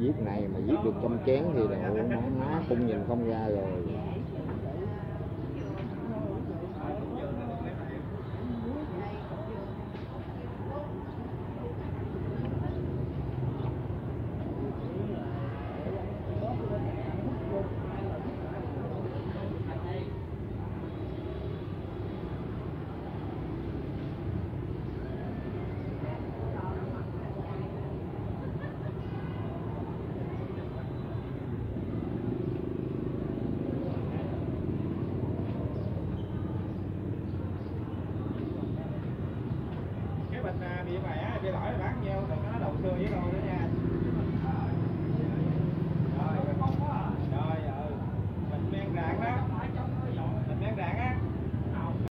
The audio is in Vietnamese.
viết này mà viết được trong chén thì là nó cũng nhìn không ra rồi. Bị bẻ bị lỗi bán nhiêu đừng có nói đầu xưa với đâu nữa nha.